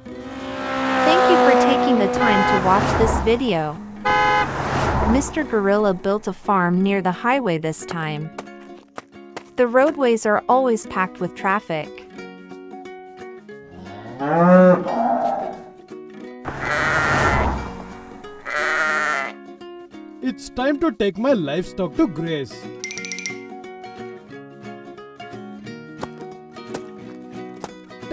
Thank you for taking the time to watch this video. Mr. Gorilla built a farm near the highway this time. The roadways are always packed with traffic. It's time to take my livestock to graze.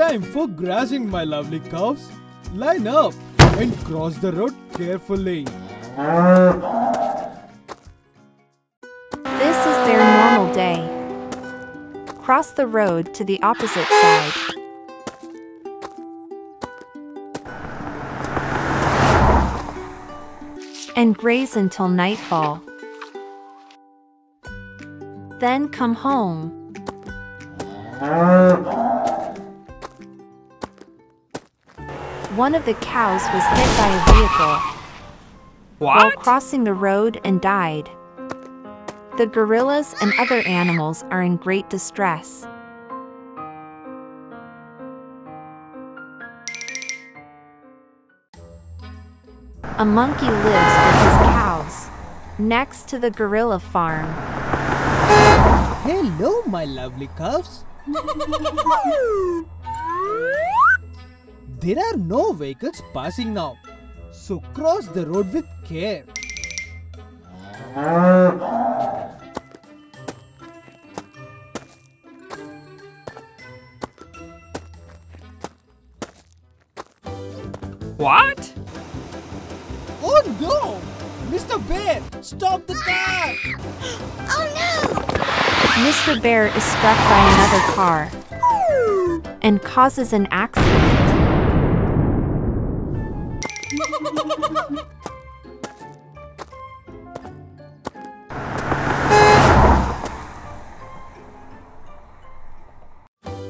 Time for grazing, my lovely cows. Line up and cross the road carefully. This is their normal day. Cross the road to the opposite side. And graze until nightfall. Then come home. One of the cows was hit by a vehicle while crossing the road and died. The gorillas and other animals are in great distress. A monkey lives with his cows next to the gorilla farm. Hello, my lovely cows. There are no vehicles passing now, so cross the road with care. What? Oh no! Mr. Bear, stop the car! Oh no! Mr. Bear is struck by another car and causes an accident.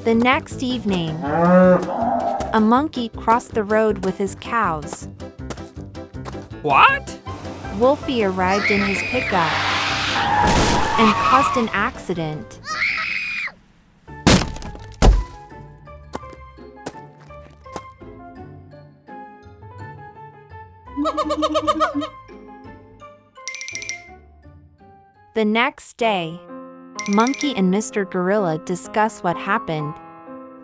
The next evening, a monkey crossed the road with his cows. What? Wolfie arrived in his pickup and caused an accident. The next day, Monkey and Mr. Gorilla discuss what happened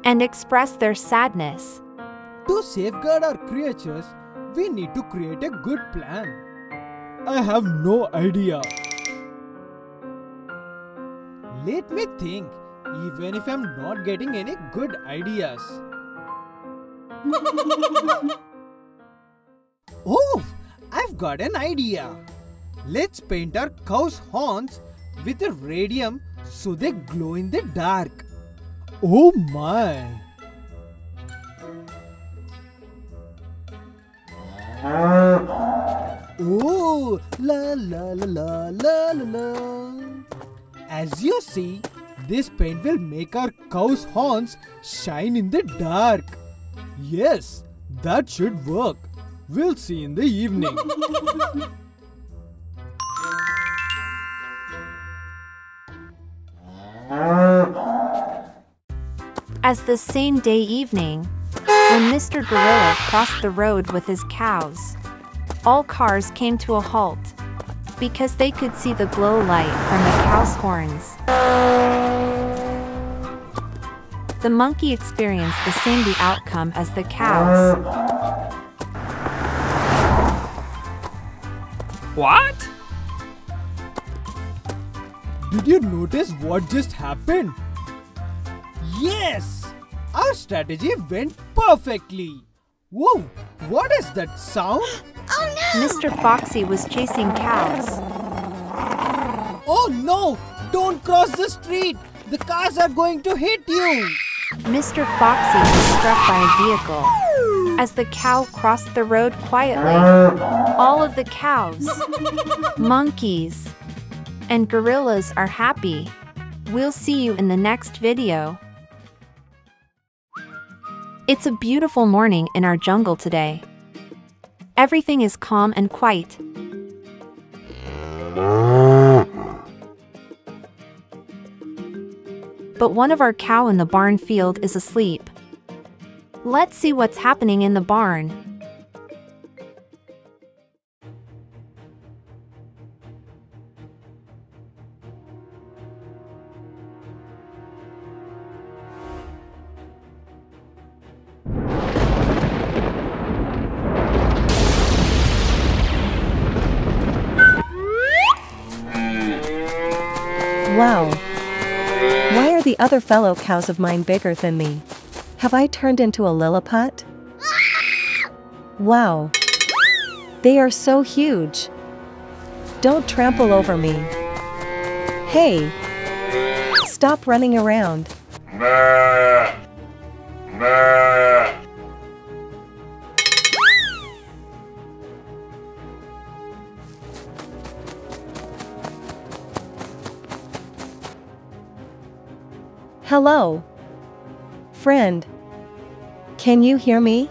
and express their sadness. To safeguard our creatures, we need to create a good plan. I have no idea. Let me think, even if I'm not getting any good ideas. oh, I've got an idea. Let's paint our cow's horns with a radium so they glow in the dark. Oh my! Oh, la la la la la la la. As you see, this paint will make our cow's horns shine in the dark. Yes, that should work. We'll see in the evening. As the same day evening, when Mr. Gorilla crossed the road with his cows, all cars came to a halt because they could see the glow light from the cow's horns. The monkey experienced the same the outcome as the cows. What? Did you notice what just happened? Yes! Our strategy went perfectly. Whoa, what is that sound? Oh no! Mr. Foxy was chasing cows. Oh no! Don't cross the street! The cars are going to hit you! Mr. Foxy was struck by a vehicle. As the cow crossed the road quietly, all of the cows, monkeys, and gorillas are happy. We'll see you in the next video. It's a beautiful morning in our jungle today. Everything is calm and quiet. But one of our cow in the barn field is asleep. Let's see what's happening in the barn. Wow. Why are the other fellow cows of mine bigger than me? Have I turned into a Lilliput? Wow. They are so huge. Don't trample over me. Hey. Stop running around. Hello. Friend. Can you hear me?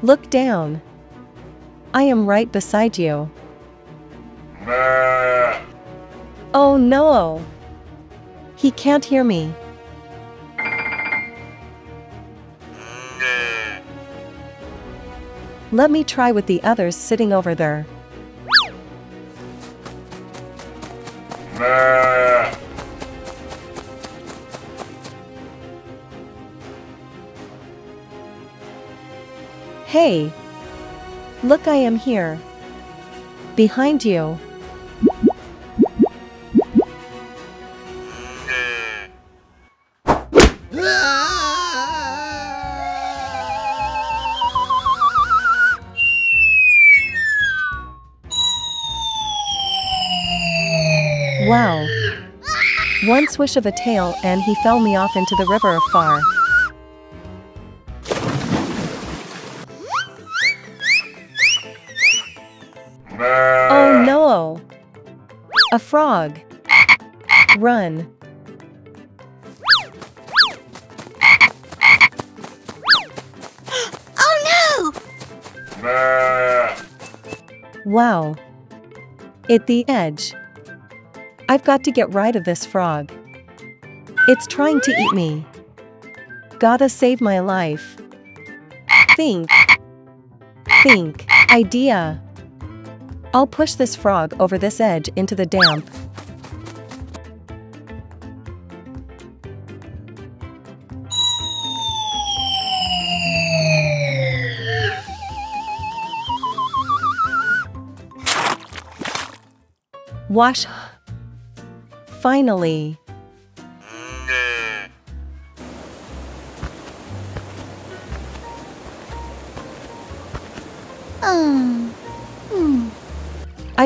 Look down. I am right beside you. Oh no! He can't hear me. Let me try with the others sitting over there. Hey! Look, I am here. Behind you. Wow. One swish of a tail and he fell me off into the river afar. A frog! Run! Oh no! Wow! At the edge. I've got to get rid of this frog. It's trying to eat me. Gotta save my life. Think. Think. Idea. I'll push this frog over this edge into the damp. Wash. Finally.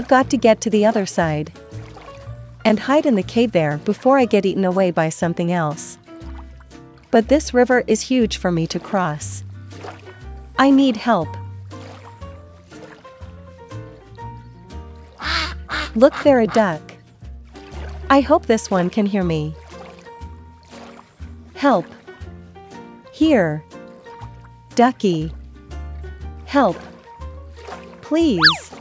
I've got to get to the other side. And hide in the cave there before I get eaten away by something else. But this river is huge for me to cross. I need help. Look there a duck. I hope this one can hear me. Help. Here. Ducky. Help. Please.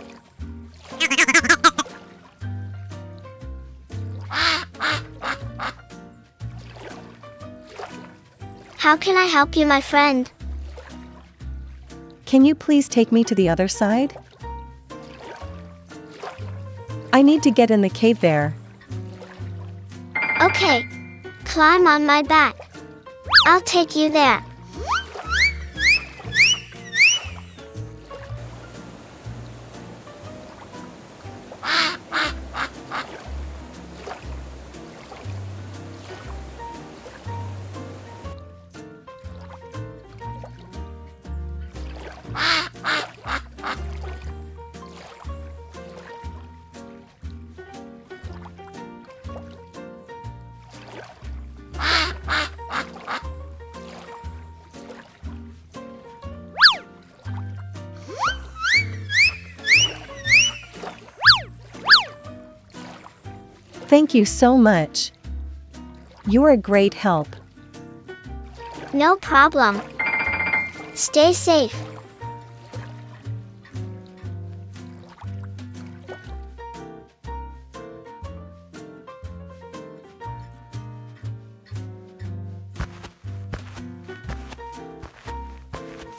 How can I help you, my friend? Can you please take me to the other side? I need to get in the cave there. Okay. Climb on my back. I'll take you there. Thank you so much. You're a great help. No problem. Stay safe.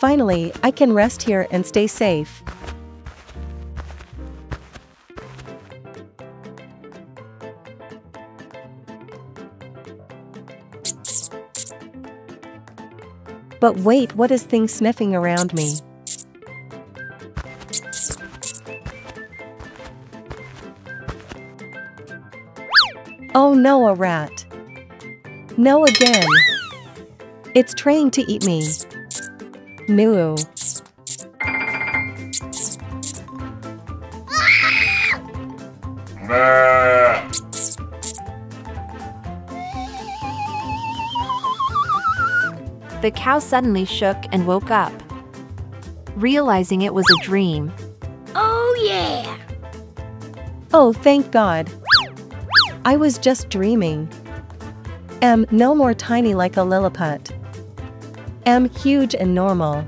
Finally, I can rest here and stay safe. But wait, what is thing sniffing around me? Oh no, a rat. No again. It's trying to eat me. Moo. The cow suddenly shook and woke up. Realizing it was a dream, Oh yeah! Oh, thank God. I was just dreaming. Am no more tiny like a Lilliput. Am huge and normal.